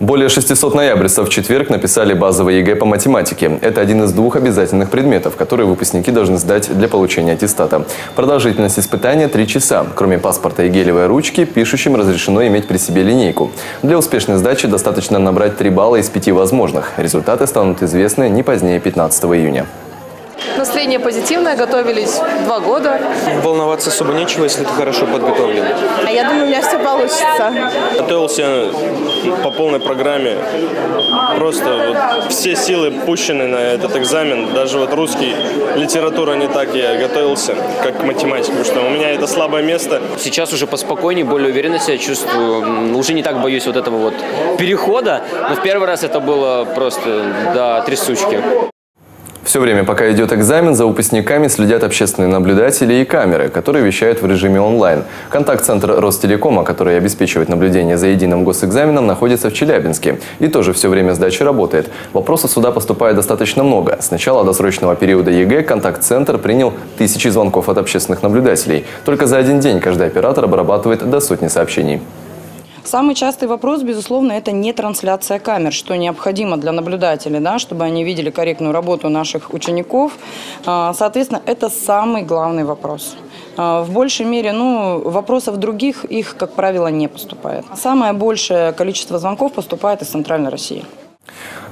Более 600 ноябрьцев в четверг написали базовый ЕГЭ по математике. Это один из двух обязательных предметов, которые выпускники должны сдать для получения аттестата. Продолжительность испытания – 3 часа. Кроме паспорта и гелевой ручки, пишущим разрешено иметь при себе линейку. Для успешной сдачи достаточно набрать 3 балла из 5 возможных. Результаты станут известны не позднее 15 июня. Настроение позитивное, готовились два года. Волноваться особо нечего, если ты хорошо подготовлен. А я думаю, у меня все получится. Готовился по полной программе. Просто вот все силы пущены на этот экзамен. Даже вот русский, литература не так я готовился, как к математике, потому что у меня это слабое место. Сейчас уже поспокойнее, более уверенно себя чувствую. Уже не так боюсь вот этого вот перехода. Но в первый раз это было просто до трясучки. Все время, пока идет экзамен, за выпускниками следят общественные наблюдатели и камеры, которые вещают в режиме онлайн. Контакт-центр Ростелекома, который обеспечивает наблюдение за единым госэкзаменом, находится в Челябинске. И тоже все время сдачи работает. Вопросов сюда поступает достаточно много. С начала досрочного периода ЕГЭ контакт-центр принял тысячи звонков от общественных наблюдателей. Только за один день каждый оператор обрабатывает до сотни сообщений. Самый частый вопрос, безусловно, это не трансляция камер, что необходимо для наблюдателей, да, чтобы они видели корректную работу наших учеников. А, соответственно, это самый главный вопрос. А, в большей мере, ну, вопросов других их, как правило, не поступает. Самое большее количество звонков поступает из Центральной России.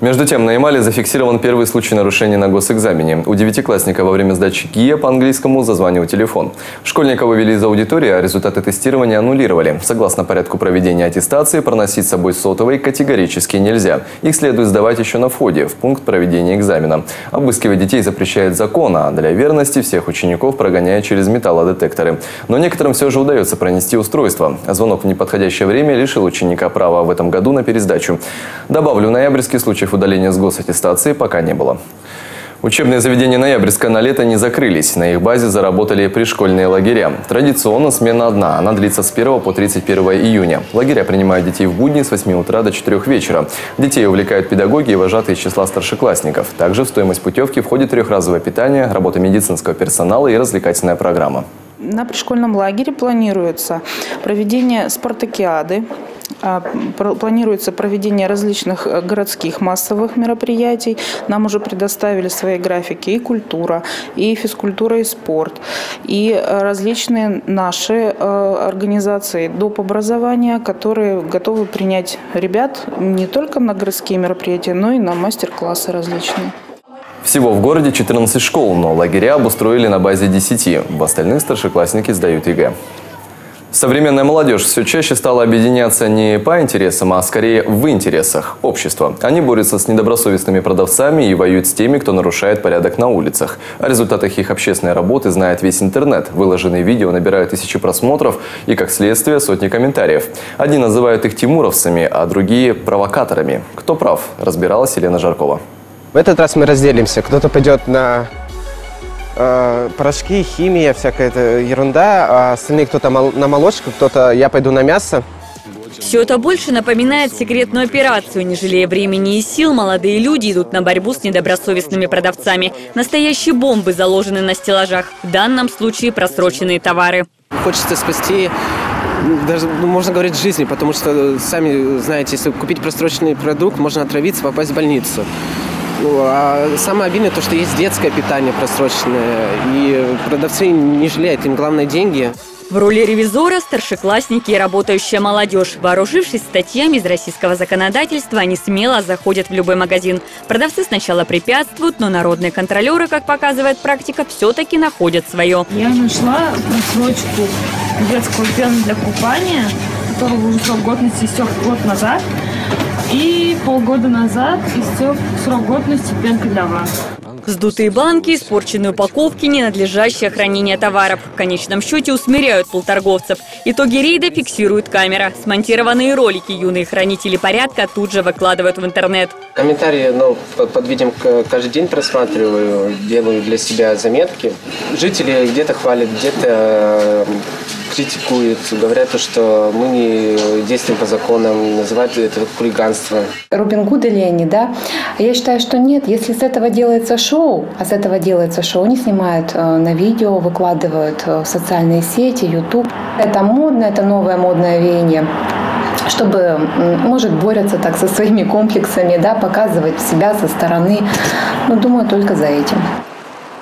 Между тем, на Ямале зафиксирован первый случай нарушения на госэкзамене. У девятиклассника во время сдачи ГИА по английскому зазвонил телефон. Школьника вывели из аудитории, а результаты тестирования аннулировали. Согласно порядку проведения аттестации, проносить с собой сотовый категорически нельзя. Их следует сдавать еще на входе, в пункт проведения экзамена. Обыскивать детей запрещает закон, а для верности всех учеников прогоняют через металлодетекторы. Но некоторым все же удается пронести устройство. Звонок в неподходящее время лишил ученика права в этом году на пересдачу. Добавлю, ноябрьский случай случаев удаления с госаттестации пока не было. Учебные заведения Ноябрьска на лето не закрылись. На их базе заработали пришкольные лагеря. Традиционно смена одна. Она длится с 1 по 31 июня. Лагеря принимают детей в будни с 8 утра до 4 вечера. Детей увлекают педагоги и вожатые из числа старшеклассников. Также в стоимость путевки входит трехразовое питание, работа медицинского персонала и развлекательная программа. На пришкольном лагере планируется проведение спартакиады, а, планируется проведение различных э, городских массовых мероприятий. Нам уже предоставили свои графики и культура, и физкультура, и спорт, и э, различные наши э, организации доп. образования, которые готовы принять ребят не только на городские мероприятия, но и на мастер-классы различные. Всего в городе 14 школ, но лагеря обустроили на базе 10. В остальных старшеклассники сдают ЕГЭ. Современная молодежь все чаще стала объединяться не по интересам, а скорее в интересах общества. Они борются с недобросовестными продавцами и воюют с теми, кто нарушает порядок на улицах. О результатах их общественной работы знает весь интернет. Выложенные видео набирают тысячи просмотров и, как следствие, сотни комментариев. Одни называют их тимуровцами, а другие – провокаторами. Кто прав, разбиралась Елена Жаркова. В этот раз мы разделимся. Кто-то пойдет на э, порошки, химия, всякая эта ерунда, а остальные кто-то на молочку, кто-то я пойду на мясо. Все это больше напоминает секретную операцию. Не жалея времени и сил, молодые люди идут на борьбу с недобросовестными продавцами. Настоящие бомбы заложены на стеллажах. В данном случае просроченные товары. Хочется спасти даже ну, можно говорить жизни, потому что сами знаете, если купить просроченный продукт, можно отравиться, попасть в больницу. Ну, а самое обидное то, что есть детское питание просроченное, и продавцы не жалеют, им главное деньги. В роли ревизора старшеклассники и работающая молодежь. Вооружившись статьями из российского законодательства, они смело заходят в любой магазин. Продавцы сначала препятствуют, но народные контролеры, как показывает практика, все-таки находят свое. Я нашла просрочку детского пена для купания, которого уже срок годности истек год назад. И полгода назад истек срок годности пенка для вас. Сдутые банки, испорченные упаковки, ненадлежащее хранение товаров. В конечном счете усмиряют полторговцев. Итоги рейда фиксирует камера. Смонтированные ролики юные хранители порядка тут же выкладывают в интернет. Комментарии ну, под, под видео каждый день просматриваю, делаю для себя заметки. Жители где-то хвалят, где-то критикуют, говорят, что мы не действуем по законам, называют это хулиганство. Робин Гуды ли они, да? Я считаю, что нет. Если с этого делается шоу, а с этого делается шоу, они снимают э, на видео, выкладывают э, в социальные сети, YouTube. Это модно, это новое модное веяние чтобы, может, борются так со своими комплексами, да, показывать себя со стороны. Ну, думаю, только за этим.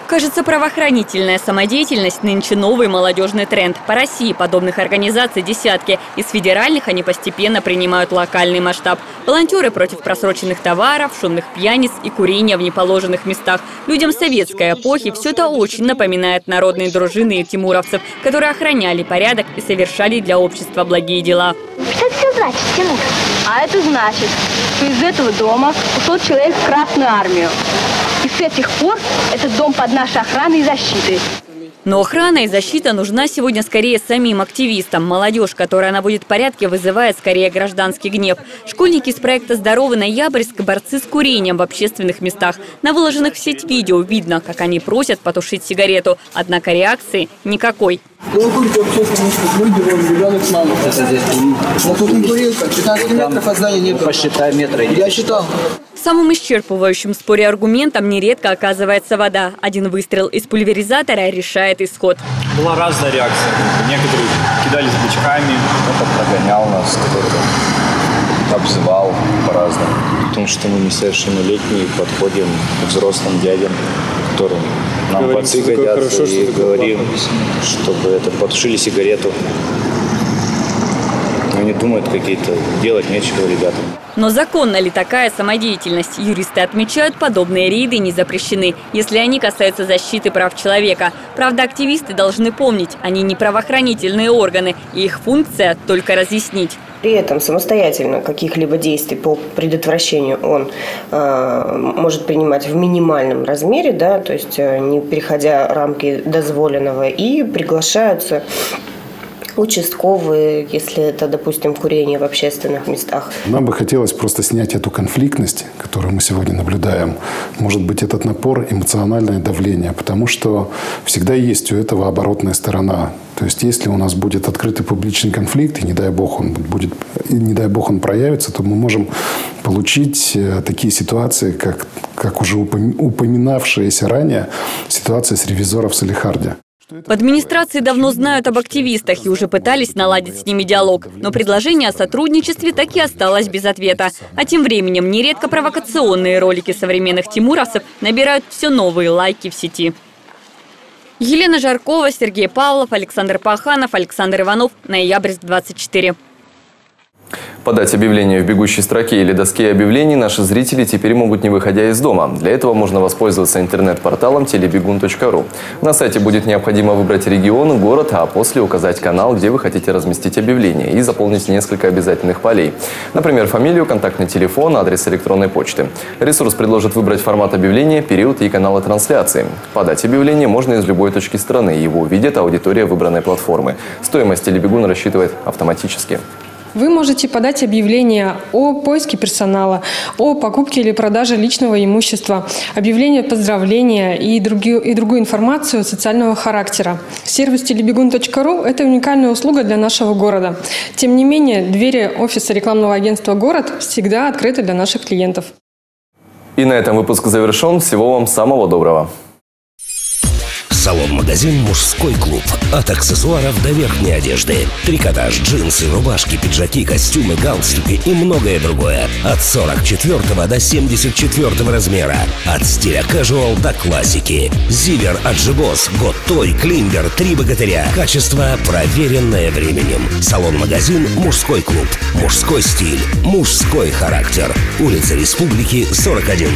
Кажется, правоохранительная самодеятельность нынче новый молодежный тренд. По России подобных организаций десятки. Из федеральных они постепенно принимают локальный масштаб. Волонтеры против просроченных товаров, шумных пьяниц и курения в неположенных местах. Людям советской эпохи все это очень напоминает народные дружины и тимуровцев, которые охраняли порядок и совершали для общества благие дела. Что это все значит, Тимур? А это значит, что из этого дома ушел человек в Красную армию. С этих пор этот дом под нашей охраной и защитой. Но охрана и защита нужна сегодня скорее самим активистам. Молодежь, которая наводит порядки, вызывает скорее гражданский гнев. Школьники из проекта «Здоровый ноябрьск» – борцы с курением в общественных местах. На выложенных в сеть видео видно, как они просят потушить сигарету. Однако реакции никакой. Кто курит в общественном месте? Люди, вон, ребенок с мамой. Это здесь курил. Но тут не курилка. 15 метров от здания нет. Посчитай метры. Я считал. Самым исчерпывающим в споре аргументом нередко оказывается вода. Один выстрел из пульверизатора решает исход. Была разная реакция. Некоторые кидались бычками. Кто-то прогонял нас, кто-то обзывал по-разному. Потому что мы несовершеннолетние, подходим к взрослым дядям, которым нам говорим, подцы годятся, хорошо, и говорим, чтобы это потушили сигарету. Они думают какие-то, делать нечего ребятам. Но законна ли такая самодеятельность? Юристы отмечают, подобные рейды не запрещены, если они касаются защиты прав человека. Правда, активисты должны помнить, они не правоохранительные органы, и их функция только разъяснить. При этом самостоятельно каких-либо действий по предотвращению он э, может принимать в минимальном размере, да, то есть э, не переходя рамки дозволенного, и приглашаются участковые, если это, допустим, курение в общественных местах. Нам бы хотелось просто снять эту конфликтность, которую мы сегодня наблюдаем. Может быть, этот напор, эмоциональное давление, потому что всегда есть у этого оборотная сторона. То есть, если у нас будет открытый публичный конфликт, и не дай бог он будет, и не дай бог он проявится, то мы можем получить э, такие ситуации, как, как уже упоминавшаяся ранее ситуация с ревизором в Салихарде. В администрации давно знают об активистах и уже пытались наладить с ними диалог, но предложение о сотрудничестве так и осталось без ответа. А тем временем нередко провокационные ролики современных тимуровцев набирают все новые лайки в сети. Елена Жаркова, Сергей Павлов, Александр Паханов, Александр Иванов. Ноябрьск 24. Подать объявление в бегущей строке или доске объявлений наши зрители теперь могут не выходя из дома. Для этого можно воспользоваться интернет-порталом телебегун.ру. На сайте будет необходимо выбрать регион, город, а после указать канал, где вы хотите разместить объявление и заполнить несколько обязательных полей. Например, фамилию, контактный телефон, адрес электронной почты. Ресурс предложит выбрать формат объявления, период и каналы трансляции. Подать объявление можно из любой точки страны. Его увидит аудитория выбранной платформы. Стоимость телебегун рассчитывает автоматически. Вы можете подать объявление о поиске персонала, о покупке или продаже личного имущества, объявление поздравления и другую, и другую информацию социального характера. Сервис телебегун.ру – это уникальная услуга для нашего города. Тем не менее, двери офиса рекламного агентства «Город» всегда открыты для наших клиентов. И на этом выпуск завершен. Всего вам самого доброго. Салон-магазин «Мужской клуб». От аксессуаров до верхней одежды. Трикотаж, джинсы, рубашки, пиджаки, костюмы, галстуки и многое другое. От 44 до 74 размера. От стиля casual до классики. Зивер от Жибос, Готтой, Клингер, Три богатыря. Качество, проверенное временем. Салон-магазин «Мужской клуб». Мужской стиль, мужской характер. Улица Республики, 41.